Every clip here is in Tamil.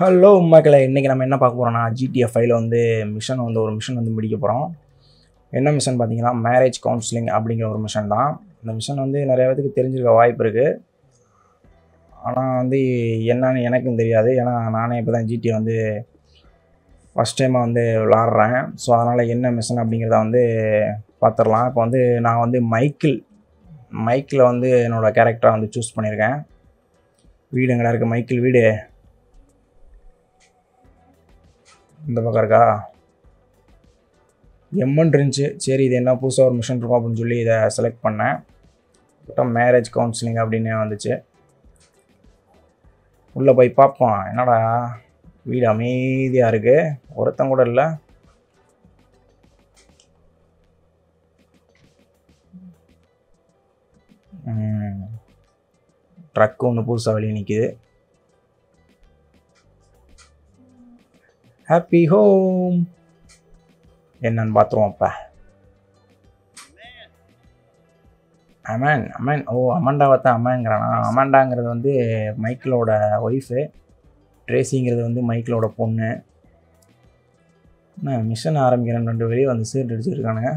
ஹலோ மக்களே. இன்றைக்கி நம்ம என்ன பார்க்க போகிறோம்னா ஜிடிஎஃப் ஃபைவ்ல வந்து மிஷன் வந்து ஒரு மிஷன் வந்து முடிக்க போகிறோம் என்ன மிஷன் பார்த்தீங்கன்னா மேரேஜ் கவுன்சிலிங் அப்படிங்கிற ஒரு மிஷன் தான். இந்த மிஷன் வந்து நிறைய பேத்துக்கு தெரிஞ்சிருக்க வாய்ப்பு இருக்குது ஆனால் வந்து என்னன்னு எனக்கும் தெரியாது. ஏன்னா நானே இப்போ தான் ஜிடிஏ வந்து ஃபஸ்ட் டைமாக வந்து விளாட்றேன். ஸோ அதனால் என்ன மிஷன் அப்படிங்கிறத வந்து பார்த்துடலாம் இப்போ வந்து நான் வந்து மைக்கிள் மைக்கில் வந்து என்னோடய கேரக்டரை வந்து சூஸ் பண்ணியிருக்கேன். வீடு எங்கடா இருக்குது மைக்கிள் வீடு. இந்த பக்கம் இருக்கா? எம்என் இருந்துச்சு. சரி இது என்ன புதுசாக ஒரு மிஷின் இருக்கும் அப்படின்னு சொல்லி இதை செலக்ட் பண்ணேன். அப்புறம் மேரேஜ் கவுன்சிலிங் அப்படின்னே வந்துச்சு. உள்ளே போய் பார்ப்போம். என்னடா வீடு அமைதியாக இருக்குது ஒருத்தன் கூட இல்லை. ட்ரக் ஒன்று புதுசாக வெளியே நிற்கிது ஹாப்பி ஹோம் என்னன்னு பார்த்துருவோம் அப்போ. அமேன் அமேன் ஓ அமண்டாவை தான் அமேங்கிறானா அமண்டாங்கிறது வந்து மைக்கிளோட ஒய்ஃபு ட்ரேசிங்கிறது வந்து மைக்கிளோட பொண்ணு. என்ன மிஷன் ஆரம்பிக்கிறேன் ரெண்டு வெளியே வந்து சீட் அடிச்சிருக்கானுங்க.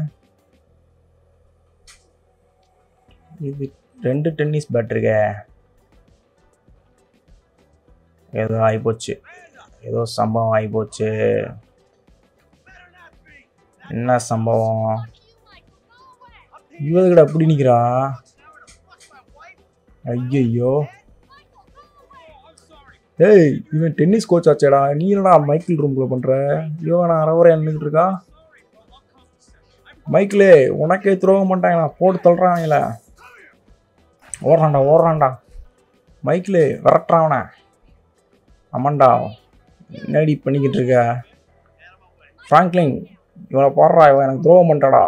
இது ரெண்டு டென்னிஸ் பேட் இருக்கே. ஏதோ ஆகிப்போச்சு ஏதோ சம்பவம் ஆகிப்போச்சு. என்ன சம்பவம்? இவதுக்கட அப்படி நிற்கிறா ஐயையோ. ஏய் இவன் டென்னிஸ் கோச் ஆச்சேடா. நீ என்னடா மைக்கிள் ரூம்குள்ள பண்ற? இவன் நான் அறவரை நின்றுட்டு இருக்கா மைக்கிளே உனக்கே துரோகம் பண்ணிட்டாங்க நான் போட்டு தள்ளுறாங்கள ஓடுறான்டா ஓடுறான்டா. மைக்கிளே விரட்டுறான் அவனை. அம்மன்டா என்னடி பண்ணிக்கிட்டு இருக்க ஃப்ராங்க்லிங் இவனை போடுறா இவன் எனக்கு துரோகம் பண்ணிட்டாடா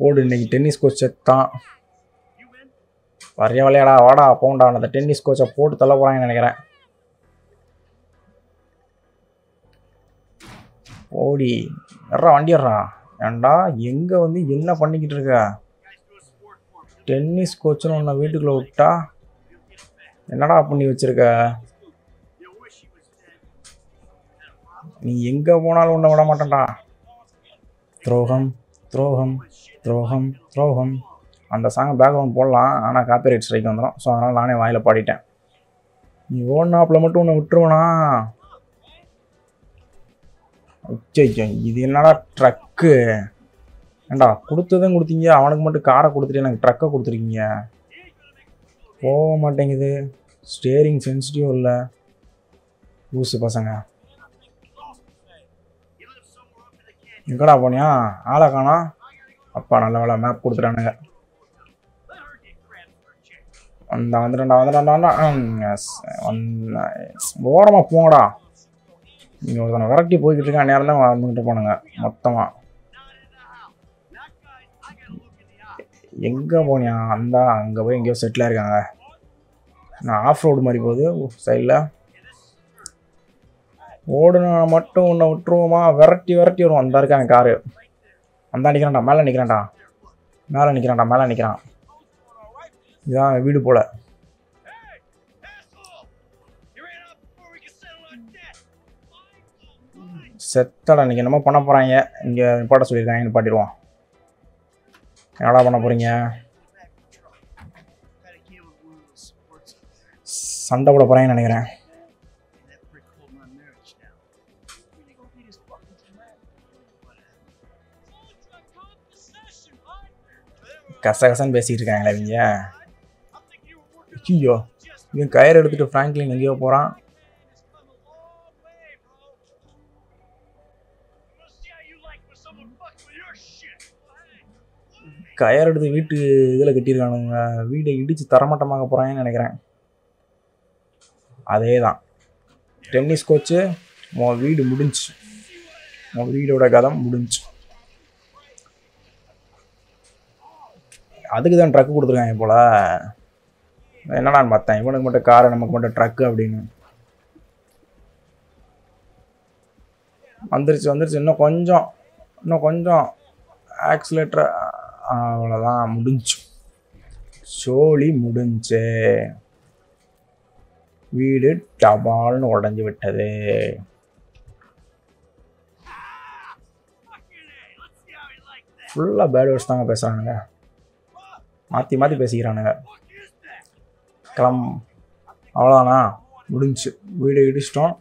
போடு இன்னைக்கு டென்னிஸ் கோச் செத்தான். வரைய விளையாடா வாடா போண்டா அந்த டென்னிஸ் கோச்சை போட்டு தள்ள போகிறாங்கன்னு நினைக்கிறேன். ஓடி வர்றா வண்டி எட்ரா ஏண்டா எங்கே வந்து என்ன பண்ணிக்கிட்டு இருக்க டென்னிஸ் கோச்சுன்னு உன்னை வீட்டுக்குள்ளே விட்டா என்னடா பண்ணி வச்சிருக்க? நீ எங்கே போனாலும் உன்னை விட மாட்டேன்டா. துரோகம் துரோகம் துரோகம் துரோகம். அந்த சாங் பேக்ரவுண்ட் போடலாம். ஆனால் காப்பிரைட் ஸ்ட்ரைக் வந்துடும் ஸோ அதனால் நானே வாயில் பாடிட்டேன். நீ ஓடினாப்பில் மட்டும் உன்னை விட்டுருவனா? ஐயோ இது என்னடா ட்ரக்கு ஏண்டா கொடுத்ததும் கொடுத்தீங்க. அவனுக்கு மட்டும் காரை கொடுத்துட்டு எனக்கு ட்ரக்கை கொடுத்துருக்கீங்க. போக மாட்டேங்குது. ஸ்டேரிங் சென்சிட்டிவ் இல்லை. லூசு பசங்க. எங்கடா போனியா? ஆளை காணா? அப்பா நல்ல வேலை மேப் கொடுத்துட்டானுங்க. வந்தா வந்துட்டா வந்துட்டான்டா ஓரமாக போங்கடா. நீங்கள் ஒருத்தனை விரட்டி போய்கிட்டு இருக்கான். நேரம் தான் வந்துக்கிட்டு போனுங்க மொத்தமாக எங்கே போனியா? அந்த அங்கே போய் எங்கேயோ செட்டில் இருக்காங்க நான் ஆஃப் ரோடு மாதிரி போகுது. சைடில் ஓடுனா மட்டும் உன்னை விட்டுருவோமா? விரட்டி விரட்டி வரும் அந்த இருக்கான் காரு. அந்த நிற்கிறான்டா மேலே நிற்கிறான்டா மேலே நிற்கிறான்டா மேலே நிற்கிறான் இதான் வீடு போல. செத்தடா இன்னைக்கு என்னமோ பண்ண போகிறாங்க இங்கே நிப்பாட்ட சொல்லியிருக்காங்க. நிப்பாட்டிடுவோம் என்னடா பண்ண போகிறீங்க சண்டை போட போகிறேன்னு நினைக்கிறேன். கசகசன்னு பேசிகிட்டு இருக்காங்களே இவங்க. ஐயோ இவன் கயிறு எடுத்துகிட்டு ஃப்ராங்க்லின் எங்கேயோ போகிறான் கயர் எடுத்து வீட்டு இதில் கட்டியிருக்கானுங்க. வீடை இடித்து தரமட்டமாக போகிறாங்கன்னு நினைக்கிறேன். அதே தான் டென்னிஸ் கோச்சு உன் வீடு முடிஞ்சு உன் வீடோட கதம் முடிஞ்சு அதுக்கு தான் ட்ரக்கு கொடுத்துருக்காங்க போல். என்னடான்னு பார்த்தேன். இவனுக்கு மட்டும் காரு நமக்கு மட்டும் ட்ரக்கு அப்படின்னு. வந்துருச்சு வந்துருச்சு. இன்னும் கொஞ்சம் இன்னும் கொஞ்சம். ஆக்சிலேட்டரை அவ்வளோதான் முடிஞ்சு. சோழி முடிஞ்சு. வீடு டபால்னு உடஞ்சி விட்டது. ஃபுல்லாக பேட் வேர்ட்ஸ் தாங்க பேசுகிறானுங்க மாற்றி மாற்றி பேசிக்கிறானுங்க. கிளம் அவ்வளோதானா முடிஞ்சு. வீடு இடிச்சிட்டோம்.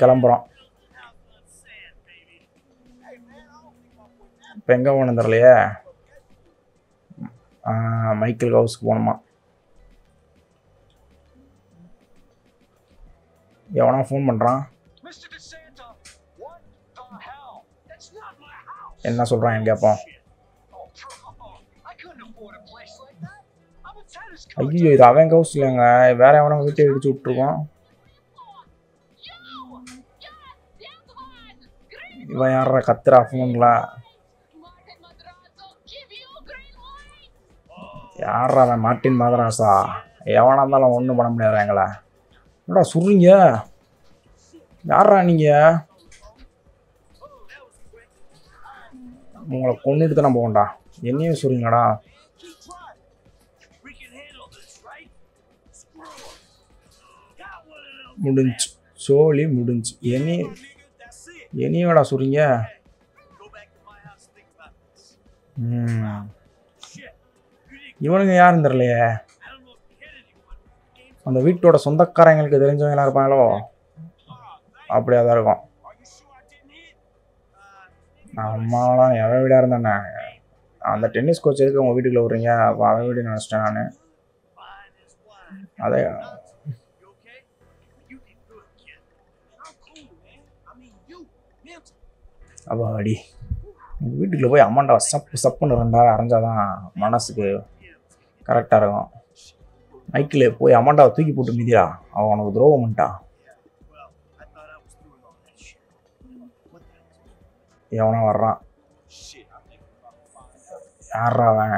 கிளம்புறோம். இப்போ எங்கே போகணும் தெரியலையே? மைக்கேல் ஹவுஸ்க்கு போகணுமா? எவனா ஃபோன் பண்ணுறான் என்ன சொல்கிறான் கேட்போம் ஐயோ இது அவன் ஹவுஸ் இல்லைங்க. வேற எவனா வீட்டை இடிச்சு விட்ருக்கோம் இவன் யாரா கத்துறா ஃபோனில் யாரா அவன் மார்ட்டின் மாதராசா எவனாக இருந்தாலும் ஒன்றும் பண்ண முடியாது எங்களை. என்னடா சுடுறீங்க யாரா நீங்கள் உங்களை கொண்டுட்டு தான் போகண்டா என்னையும் சொல்றீங்களாடா? முடிஞ்சு சோழி முடிஞ்சு எனி என்னையும் that's it. சொல்றீங்க இவனுங்க யாரும் தெரியலையே? அந்த வீட்டோட சொந்தக்காரங்களுக்கு தெரிஞ்சவங்களா இருப்பாங்களோ? அப்படியா தான் இருக்கும். Are அம்மாவெல்லாம் எவன் வீடாக இருந்தேண்ணே அந்த டென்னிஸ் கோச் எதுக்கு உங்கள் வீட்டுக்குள்ள விட்றீங்க அப்போ அவன் வீடு நினச்சிட்டேன் நான்? அதே. You அடி உங்கள் போய் அம்மாண்டா சப்பு சப்புன்னு ரெண்டாயிரம் அரைஞ்சாதான் மனசுக்கு கரெக்டாக இருக்கும் மைக்கில் போய் அமண்டாவை தூக்கி போட்டு மிதியா அவன் உனக்கு துரோகம் பண்ணிட்டான் எவனா வர்றான் யாரா அவன்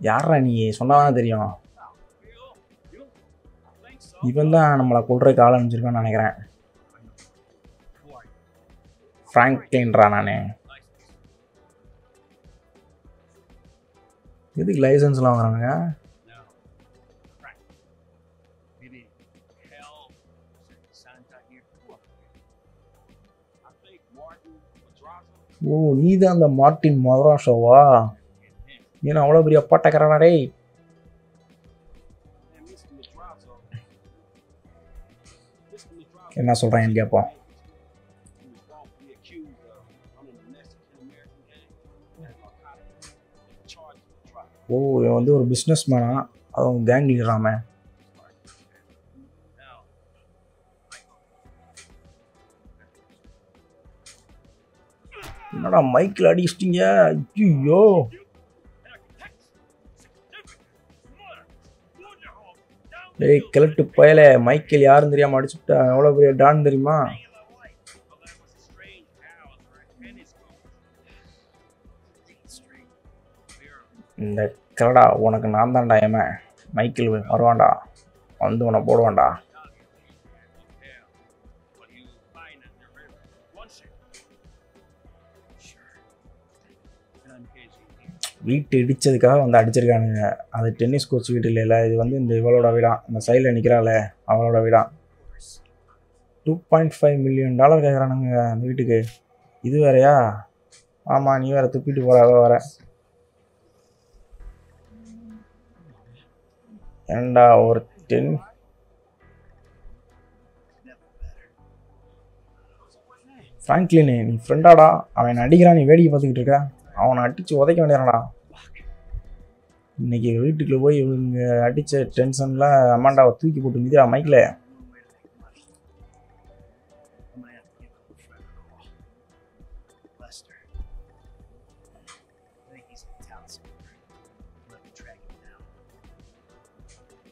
யாரா நீ சொன்னாதான் தெரியும் இவன் தான் நம்மளை கொள்றதுக்கு ஆள் அனுப்பிச்சிருக்கான்னு நினைக்கிறேன் ஃப்ராங்க்லின்ரா நான் think Martin Madrazo. ஓ நீ தான் அந்த மதராஷோவா and him. ஏன்னா அவ்வளோ பெரிய அப்பாட்டக்காரனா டேய். என்ன சொல்கிறாங்கன்னு கேட்போம். ஓ இவன் வந்து ஒரு பிஸ்னஸ் மேனா அவன் கேங் லீடராமே என்னடா மைக்கில் அடிச்சிட்டீங்க? ஐயோ டேய் கிழட்டு பயலே மைக்கேல் யாருன்னு தெரியாமல் அடிச்சுட்டா எவ்வளோ பெரிய டான் தெரியுமா? இந்த கரடா உனக்கு நான் தான்டா ஏமே மைக்கேல் வருவான்டா. வந்து உன்னை போடுவான்டா. வீட்டு இடிச்சதுக்காக வந்து அடிச்சிருக்கானுங்க. அது டென்னிஸ் கோச் வீட்டு இல்லைல்ல இது வந்து இந்த இவளோட வீடாம் இந்த சைடில் நிற்கிறாளே அவளோட வீடாம் two point five million dollar கேட்குறானுங்க அந்த வீட்டுக்கு. இது வேறயா? ஆமாம் நீ வேறு துப்பிட்டு போகிற வேற. ஏண்டா ஒரு டென் ஃப்ராங்க்லின் நீ ஃப்ரெண்டாடா அவன் அடிக்கிறான் நீ வேடிக்கை பார்த்துக்கிட்டு இருக்க. அவனை அடித்து உதைக்க வேண்டியதானடா இன்னைக்கு வீட்டுக்குள்ள போய் இவங்க அடித்த டென்ஷனில் அம்மாண்டாவை தூக்கி போட்டு மிதிரா மைக்கில்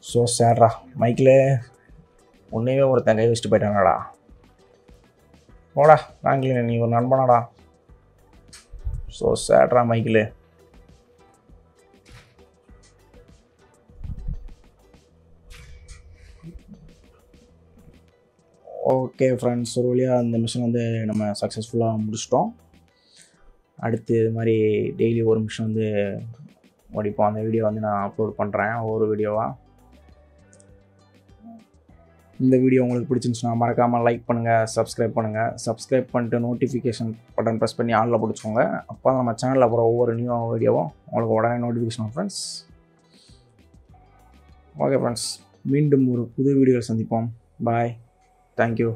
ஸோ சேட்ரா மைக்கில் உன்னையே ஒருத்தன் கை வச்சுட்டு போயிட்டானடா. போடா நாங்களே நீ ஒரு நண்பனாடா. ஸோ சேட்ரா மைக்கில் ஓகே ஃப்ரெண்ட்ஸ் ஒரு வழியாக அந்த மிஷன் வந்து நம்ம சக்ஸஸ்ஃபுல்லாக முடிச்சிட்டோம். அடுத்து இது மாதிரி டெய்லி ஒரு மிஷன் வந்து முடிப்போம். அந்த வீடியோ வந்து நான் அப்லோட் பண்ணுறேன் ஒவ்வொரு வீடியோவாக இந்த வீடியோ உங்களுக்கு பிடிச்சிருந்துச்சுன்னா மறக்காமல் லைக் பண்ணுங்கள் சப்ஸ்கிரைப் பண்ணுங்கள் சப்ஸ்கிரைப் பண்ணிட்டு நோட்டிஃபிகேஷன் பட்டன் ப்ரெஸ் பண்ணி ஆளில் பிடிச்சிக்கோங்க. அப்போ தான் நம்ம சேனலில் அப்புறம் ஒவ்வொரு நியூ வீடியோவும் உங்களுக்கு உடனே நோட்டிஃபிகேஷன் ஃப்ரெண்ட்ஸ் ஓகே ஃப்ரெண்ட்ஸ் மீண்டும் ஒரு புது வீடியோவில் சந்திப்போம். Bye thank you